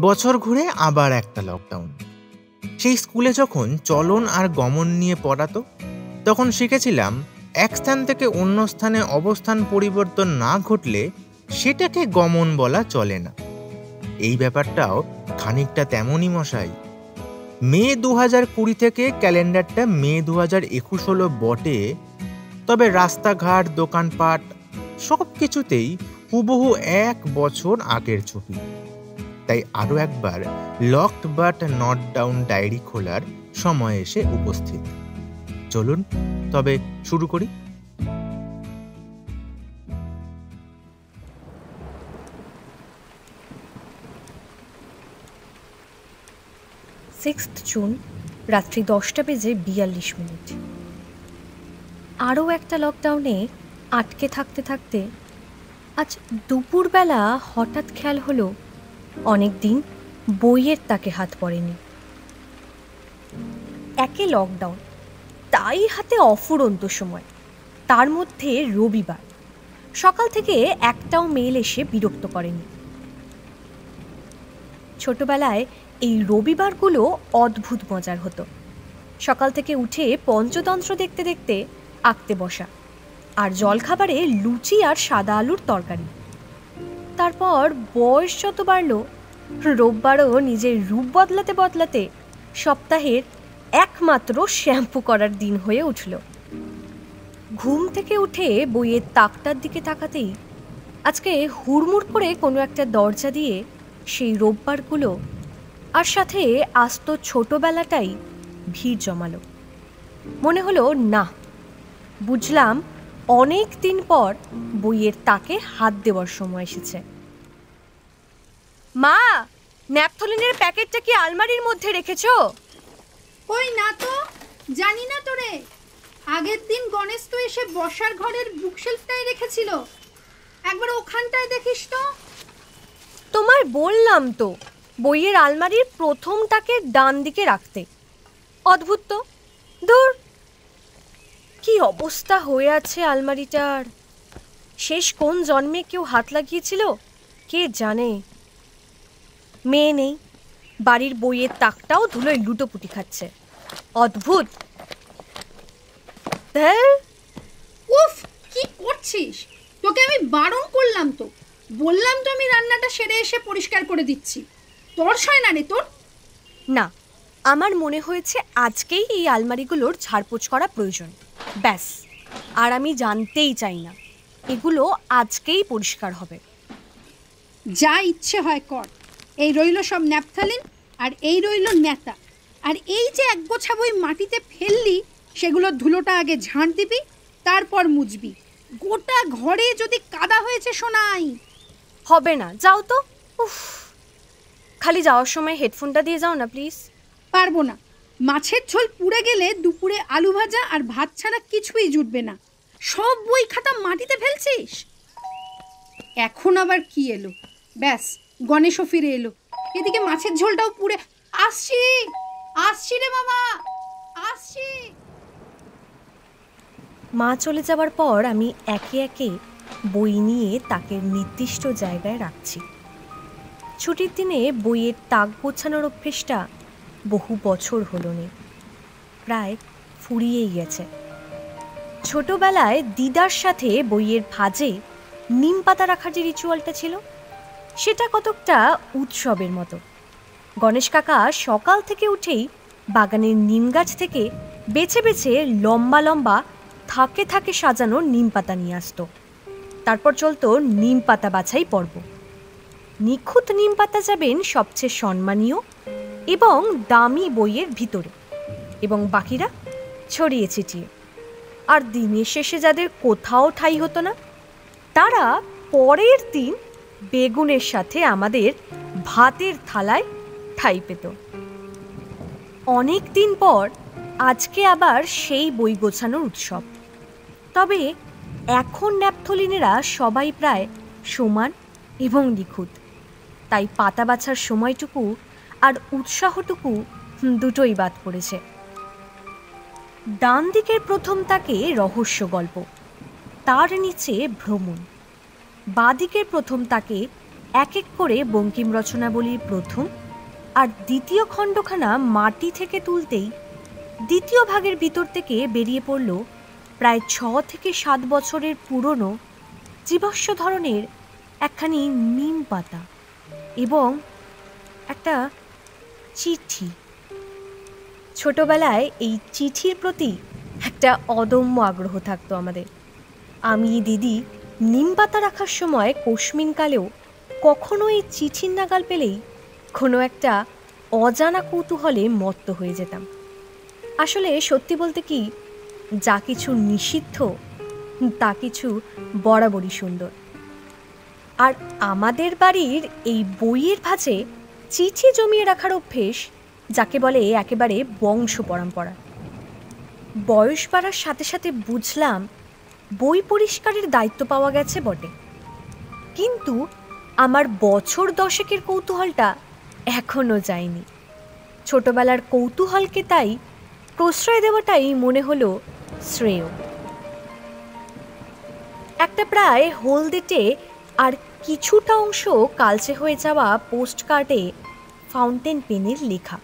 বছর ঘুরে আবার একটা লকডাউন সেই স্কুলে যখন চলন আর গমন নিয়ে পড়াতো, তখন শিখেছিলাম এক স্থান থেকে অন্য স্থানে অবস্থান পরিবর্তন না ঘটলে সেটাকে গমন বলা চলে না। এই ব্যাপারটাও খানিকটা তেমনই মশাই। মে দু হাজার কুড়ি থেকে ক্যালেন্ডারটা মে দু হাজার একুশ হলো বটে, তবে রাস্তাঘাট, দোকানপাট সব কিছুতেই হুবহু এক বছর আগের ছবি। তাই আরও একবার locked but not down diary খোলার সময় এসে উপস্থিত। চলুন, তবে শুরু করি। সিক্সথ জুন, রাত্রি দশটা বেজে বিয়াল্লিশ মিনিট। আরও একটা লকডাউনে আটকে থাকতে থাকতে আজ দুপুরবেলা হঠাৎ খেয়াল হলো অনেক দিন বইয়ের তাকে হাত পড়েনি। একে লকডাউন তাই হাতে অফুরন্ত সময়। তার মধ্যে রবিবার, সকাল থেকে একটাও মেল এসে বিরক্ত করেনি। ছোটবেলায় এই রবিবারগুলো অদ্ভুত মজার হতো। সকাল থেকে উঠে পঞ্চতন্ত্র দেখতে দেখতে আঁকতে বসা, আর জলখাবারে লুচি আর সাদা আলুর তরকারি। তারপর বয়স যত বাড়ল, রোববারও নিজের রূপ বদলাতে বদলাতে সপ্তাহের একমাত্র শ্যাম্পু করার দিন হয়ে উঠল। ঘুম থেকে উঠে বইয়ের তাকটার দিকে তাকাতেই আজকে হুড়মুড় করে কোনো একটা দরজা দিয়ে সেই রোববারগুলো আর সাথে আস্ত ছোটবেলাটাই ভিড় জমালো। মনে হলো, না, বুঝলাম অনেক দিন পর বইয়ের তাকে হাত দেওয়ার সময় এসেছে। মা ন্যাপথলিনের প্যাকেটটা কি আলমারির মধ্যে রেখেছো? কই না তো জানি না তো রে। আগের দিন গণেশ তো এসে বসার ঘরের বুকশেলফটাই রেখেছিল। একবার ওখানটায় দেখিস তো। তোমায় বললাম তো বইয়ের আলমারির প্রথমটাকে ডান দিকে রাখতে। অদ্ভুত তো। দূর। কি অবস্থা হয়ে আছে আলমারিটার? শেষ কোন জন্মে কেউ হাত লাগিয়েছিল? কে জানে? মেয়ে নেই। বাড়ির বইয়ের তাকটাও ধুলোয় লুটোপুটি খাচ্ছে। অদ্ভুত! উফ কি করছিস? তোকে আমি বারণ করলাম তো। বললাম তো আমি রান্নাটা সেরে এসে পরিষ্কার করে দিচ্ছি। তোর সয় না রে তোর। না আমার মনে হয়েছে আজকেই এই আলমারিগুলোর ঝাড়পোছ করা প্রয়োজন। ব্যাস আর আমি জানতেই চাই না। এগুলো আজকেই পরিষ্কার হবে। যা ইচ্ছে হয় কর। এই রইল সব ন্যাপথালিন আর এই রইল নেতা আর এই যে এক গোছা বই মাটিতে ফেললি সেগুলো ধুলোটা আগে ঝাঁট দিবি তারপর মুজবি গোটা ঘরে যদি কাদা হয়েছে শোনাই হবে না যাও তো। উফ খালি যাওয়ার সময় হেডফোনটা দিয়ে যাও না প্লিজ। পারব না। মাছের ঝোল পুড়ে গেলে দুপুরে আলু ভাজা আর ভাত ছাড়া কিছুই জুটবে না। সব বই খাতা মাটিতে ফেলছিস? এখন আবার কি এলো? ব্যাস, গণেশও ফিরে এলো। এদিকে মাছের ঝোলটাও পুড়ে আসছি! আসছি রে বাবা! আসছি! মা চলে যাবার পর আমি একে একে বই নিয়ে তাকে নির্দিষ্ট জায়গায় রাখছি। ছুটির দিনে বইয়ের তাক গোছানোর অভ্যেসটা বহু বছর হলো নি প্রায় ফুরিয়েই গেছে। ছোটবেলায় দিদার সাথে বইয়ের ভাজে নিম পাতা রাখার যে রিচুয়ালটা ছিল, সেটা কতকটা উৎসবের মতো। গণেশ কাকা সকাল থেকে উঠেই বাগানের নিম গাছ থেকে বেছে বেছে লম্বা লম্বা থাকে থাকে সাজানো নিম পাতা নিয়ে আসতো। তারপর চলতো নিম পাতা বাছাই পর্ব। নিখুঁত নিম পাতা যাবেন সবচেয়ে সম্মানীয় এবং দামি বইয়ের ভিতরে। এবং বাকিরা ছড়িয়ে ছিটিয়ে। আর দিনের শেষে যাদের কোথাও ঠাই হতো না, তারা পরের দিন বেগুনের সাথে আমাদের ভাতের থালায় ঠাই পেত। অনেক দিন পর আজকে আবার সেই বই গোছানোর উৎসব। তবে এখন ন্যাপথলিনেরা সবাই প্রায় সমান এবং নিখুঁত। তাই পাতা বাছার সময়টুকু আর উৎসাহটুকু দুটোই বাদ পড়েছে। ডান দিকের প্রথম তাকে রহস্য গল্প, তার নিচে ভ্রমণ। বাদিকের প্রথম তাকে এক এক করে বঙ্কিম রচনাবলীর প্রথম আর দ্বিতীয় খণ্ডখানা মাটি থেকে তুলতেই দ্বিতীয় ভাগের ভিতর থেকে বেরিয়ে পড়ল প্রায় ছ থেকে সাত বছরের পুরনো জীবস্ব ধরনের একখানি নিম পাতা এবং একটা চিঠি। ছোটবেলায় এই চিঠির প্রতি একটা অদম্য আগ্রহ থাকতো আমাদের। আমি, দিদি নিম পাতা রাখার সময় কোশমিনকালেও কখনো এই চিঠির নাগাল পেলেই কোনো একটা অজানা কৌতূহলে মত্ত হয়ে যেতাম। আসলে সত্যি বলতে কি, যা কিছু নিষিদ্ধ, তা কিছু বরাবরই সুন্দর। আর আমাদের বাড়ির এই বইয়ের ভাঁজে চিঠি জমিয়ে রাখার অভ্যেস যাকে বলে একেবারে বংশ পরম্পরা। বয়স বাড়ার সাথে সাথে বুঝলাম বই পরিষ্কারের দায়িত্ব পাওয়া গেছে বটে। কিন্তু আমার বছর দশেকের কৌতূহলটা এখনও যায়নি। ছোটবেলার কৌতূহলকে তাই প্রশ্রয় দেওয়াটাই মনে হলো শ্রেয়। একটা প্রায় হলদেটে আর কিছুটা অংশ কালচে হয়ে যাওয়া পোস্ট কার্ডে ফাউন্টেন পেনের লেখা।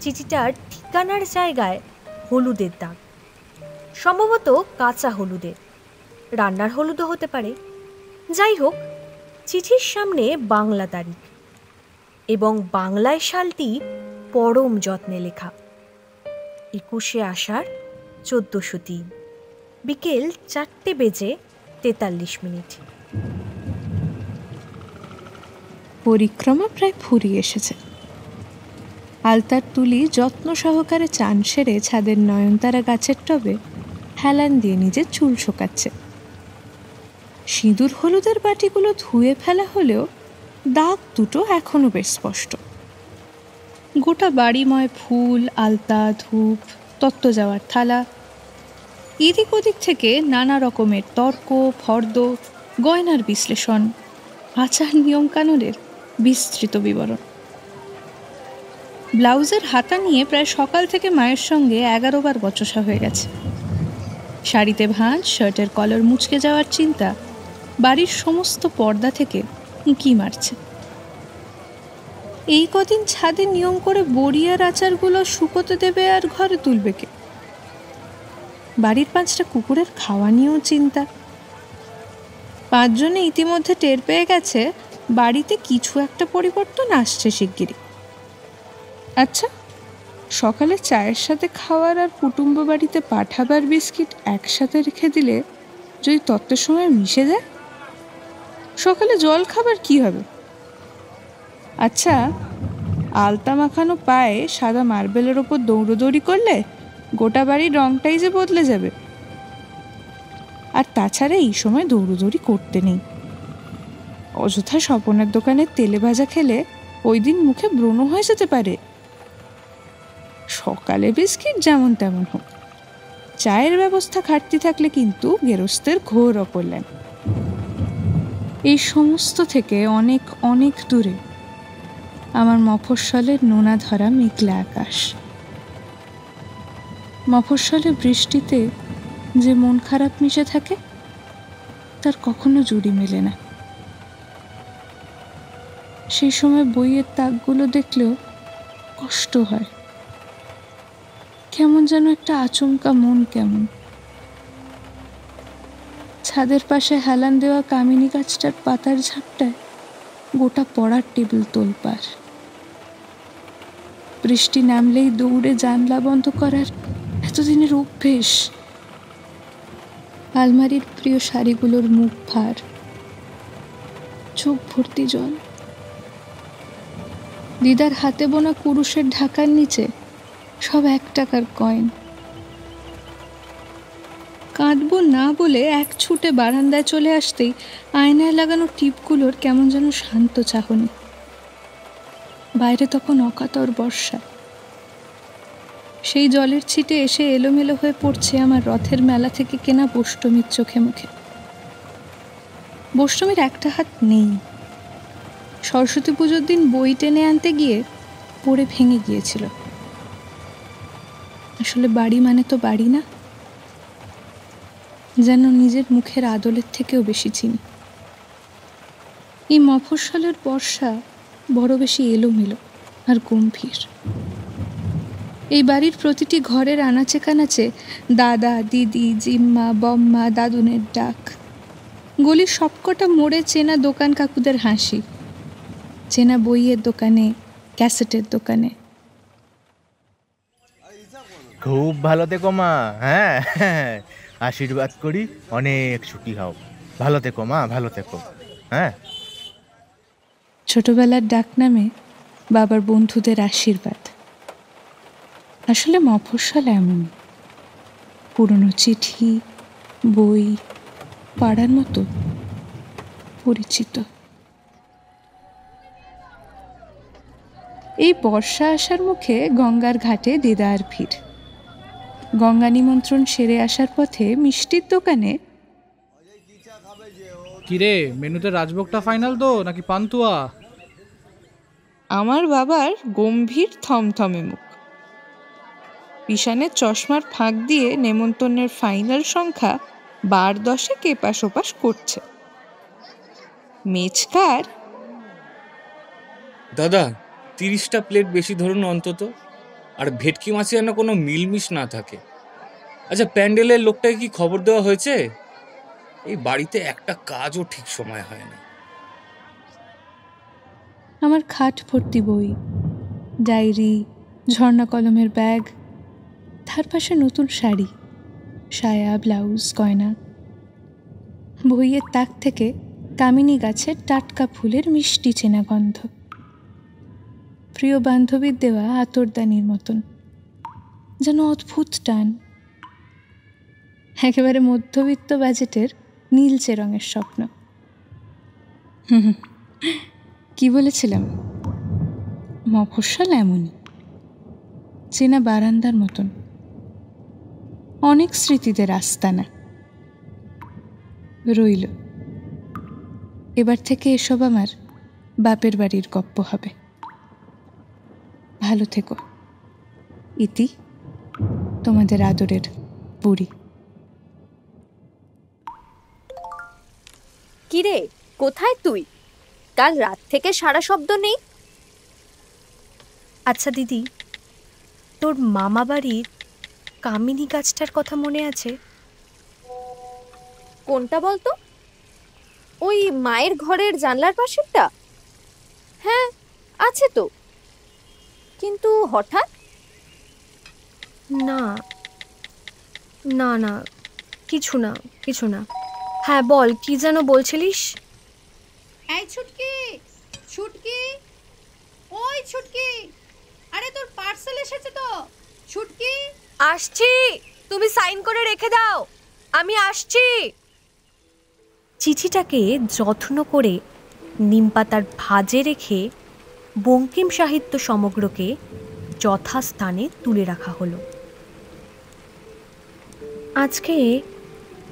চিঠিটার ঠিকানার জায়গায় হলুদের দাগ। সম্ভবত কাঁচা হলুদের। রান্নার হলুদও হতে পারে। যাই হোক, চিঠির সামনে বাংলা তারিখ এবং বাংলায় সালটি পরম যত্নে লেখা। একুশে আষাঢ়, চোদ্দোশো তিন। বিকেল চারটে বেজে তেতাল্লিশ মিনিট। পরিক্রমা প্রায় ফুরিয়ে এসেছে। আলতার তুলি যত্ন সহকারে চান সেরে ছাদের নয়নতারা গাছের টবে হেলান দিয়ে নিজের চুল শোকাচ্ছে। সিঁদুর হলুদের বাটিগুলো ধুয়ে ফেলা হলেও দাগ দুটো এখনও বেশ স্পষ্ট। গোটা বাড়িময় ফুল, আলতা, ধূপ, তত্ত্ব যাওয়ার থালা, এদিক ওদিক থেকে নানা রকমের তর্ক, ফর্দ, গয়নার বিশ্লেষণ আচার নিয়মকানুনের বিস্তৃত বিবরণ। ব্লাউজের হাতা নিয়ে প্রায় সকাল থেকে মায়ের সঙ্গে এগারো বার বচসা হয়ে গেছে। শাড়িতে ভাঁজ, শার্টের কলার মুচকে যাওয়ার চিন্তা বাড়ির সমস্ত পর্দা থেকে উঁকি মারছে। এই কদিন ছাদে নিয়ম করে বড়িয়ার আচারগুলো শুকোতে দেবে আর ঘরে তুলবে কে? বাড়ির পাঁচটা কুকুরের খাওয়া নিয়েও চিন্তা। পাঁচজনে ইতিমধ্যে টের পেয়ে গেছে বাড়িতে কিছু একটা পরিবর্তন আসছে শিগগিরই। আচ্ছা সকালে চায়ের সাথে খাওয়ার আর কুটুম্ব বাড়িতে পাঠাবার বিস্কিট একসাথে রেখে দিলে যদি তত্ত্বের সময় মিশে যায়? সকালে জল খাবার কি হবে? আচ্ছা আলতা মাখানো পায়ে সাদা মার্বেলের ওপর দৌড়োদৌড়ি করলে গোটা বাড়ির রংটাই যে বদলে যাবে। আর তাছাড়া এই সময় দৌড়োদৌড়ি করতে নেই। অযথা স্বপনের দোকানে তেলে ভাজা খেলে ওই দিন মুখে ব্রণ হয়ে যেতে পারে। সকালে বিস্কিট যেমন তেমন হোক। চায়ের ব্যবস্থা ঘাটতি থাকলে কিন্তু গেরস্তের ঘোর অকল্যাণ। এই সমস্ত থেকে অনেক অনেক দূরে আমার মফস্বলের নোনা ধরা মেঘলা আকাশ। মফস্বলে বৃষ্টিতে যে মন খারাপ মিশে থাকে, তার কখনো জুড়ি মেলে না। সেই সময় বইয়ের তাকগুলো দেখলেও কষ্ট হয়। কেমন যেন একটা আচমকা মন কেমন। ছাদের পাশে হেলান দেওয়া কামিনী গাছটার পাতার ঝাপটায় গোটা পড়ার টেবিল তোলপার বৃষ্টি নামলেই দৌড়ে জানলা বন্ধ করার এতদিনের অভ্যেস। আলমারির প্রিয় শাড়িগুলোর মুখ ভার। চোখ ভর্তি জল। দিদার হাতে বোনা কুরুষের ঢাকার নিচে সব এক টাকার কয়েন। কাঁদবো না বলে এক ছুটে বারান্দায় চলে আসতেই আয়নায় লাগানো টিপগুলোর কেমন যেন শান্ত চাহনি। বাইরে তখন অকাতর বর্ষা। সেই জলের ছিটে এসে এলোমেলো হয়ে পড়ছে আমার রথের মেলা থেকে কেনা বষ্টমীর চোখে মুখে। বষ্টমীর একটা হাত নেই। সরস্বতী পুজোর দিন বই টেনে আনতে গিয়ে পড়ে ভেঙে গিয়েছিল। আসলে বাড়ি মানে তো বাড়ি না। যেন নিজের মুখের আদলের থেকেও বেশি চিনি। এই মফস্বলের বর্ষা বড় বেশি এলোমেলো আর গম্ভীর। এই বাড়ির প্রতিটি ঘরের আনাচে কানাচে দাদা, দিদি, জিম্মা, বম্মা, দাদুনের ডাক। গলির সবকটা মোড়ে চেনা দোকান কাকুদের হাসি। চেনা বইয়ের দোকানে ক্যাসেটের দোকানে। খুব ভালো থেকো মা হ্যাঁ আশীর্বাদ করি অনেক ছুটি হও। ভালো থেকো মা ভালো থেকো হ্যাঁ। ছোটবেলার ডাক নামে বাবার বন্ধুদের আশীর্বাদ। আসলে মফস্বল এমন পুরনো চিঠি বই পাড়ার মতো পরিচিত। এই বর্ষা আসার মুখে গঙ্গার ঘাটে দিদার ভিড়। গঙ্গা নিমন্ত্রণ সেরে আসার পথে মিষ্টির দোকানে কিরে মেনুতে রাজভোগটা ফাইনাল তো নাকি পান্তুয়া? আমার বাবার গম্ভীর থমথমে মুখ। পিসানের চশমার ফাঁক দিয়ে নেমন্তন্নের ফাইনাল সংখ্যা বার দশে কেপাস ওপাস করছে। মেচকার দাদা তিরিশটা প্লেট বেশি ধরুন অন্তত, আর ভেটকি মাছে যেন কোনো মিলমিশ না থাকে। আচ্ছা প্যান্ডেলের লোকটাকে কি খবর দেওয়া হয়েছে? এই বাড়িতে একটা কাজও ঠিক সময় হয় না। আমার খাট ভর্তি বই, ডায়েরি, ঝর্ণা কলমের ব্যাগ, তার পাশে নতুন শাড়ি, সায়া, ব্লাউজ, গয়না। বইয়ের তাক থেকে কামিনী গাছের টাটকা ফুলের মিষ্টি চেনা গন্ধ। প্রিয় বান্ধবীর দেওয়া আতরদানির মতন। যেন অদ্ভুত টান। একেবারে মধ্যবিত্ত বাজেটের নীলচে রঙের স্বপ্ন। কি বলেছিলাম? মফস্বল এমনই। চেনা বারান্দার মতন। অনেক স্মৃতিদের আস্তানা। রইল। এবার থেকে এসব আমার বাপের বাড়ির গপ্প হবে। ভালো থেকো। ইতি তোমাদের আদরের বুড়ি। কিরে কোথায় তুই? কাল রাত থেকে সারা শব্দ নেই? আচ্ছা দিদি তোর মামা বাড়ির কামিনী গাছটার কথা মনে আছে? কোনটা বলতো? ওই মায়ের ঘরের জানলার পাশেরটা? হ্যাঁ আছে তো। কিন্তু হঠাৎ? না। না না। কিছু না কিছু না। হ্যাঁ বল কি যেন বলছিলিস? এই ছুটকি ছুটকি ওই ছুটকি। আরে তোর পার্সেল এসেছে তো। ছুটকি। আসছি। তুমি সাইন করে রেখে দাও। আমি আসছি। চিঠিটাকে যত্ন করে নিমপাতার ভাজে রেখে বঙ্কিম সাহিত্য সমগ্রকে যথাস্থানে তুলে রাখা হলো। আজকে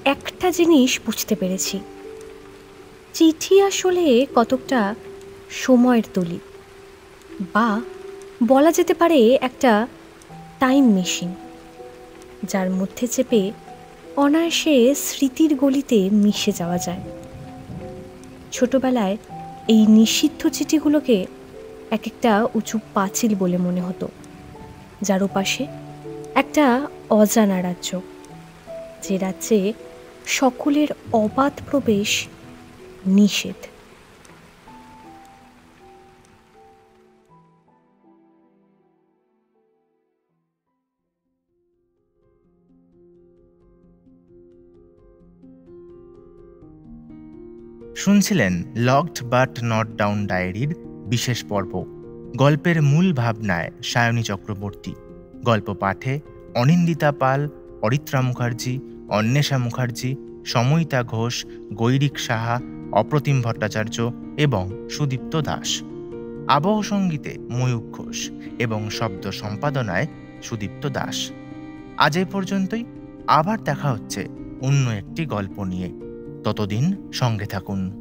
একটা জিনিস বুঝতে পেরেছি। চিঠি আসলে কতকটা সময়ের তলি বা বলা যেতে পারে একটা টাইম মেশিন যার মধ্যে চেপে অনায়াসে স্মৃতির গলিতে মিশে যাওয়া যায়। ছোটবেলায় এই নিষিদ্ধ চিঠিগুলোকে এক একটা উঁচু পাঁচিল বলে মনে হতো, যার ওপাশে একটা অজানা রাজ্য, যে রাজ্যে সকলের অবাধ প্রবেশ নিষেধ। শুনছিলেন লকড বাট নট ডাউন ডায়েরির বিশেষ পর্ব। গল্পের মূল ভাবনায় সায়নী চক্রবর্তী। গল্প পাঠে অনিন্দিতা পাল, অরিত্রা মুখার্জি, অন্বেষা মুখার্জি, সময়িতা ঘোষ, গৈরিক সাহা, অপ্রতিম ভট্টাচার্য এবং সুদীপ্ত দাস। আবহ সঙ্গীতে ময়ূক ঘোষ এবং শব্দ সম্পাদনায় সুদীপ্ত দাস। আজ এ পর্যন্তই। আবার দেখা হচ্ছে অন্য একটি গল্প নিয়ে। ততদিন সঙ্গে থাকুন।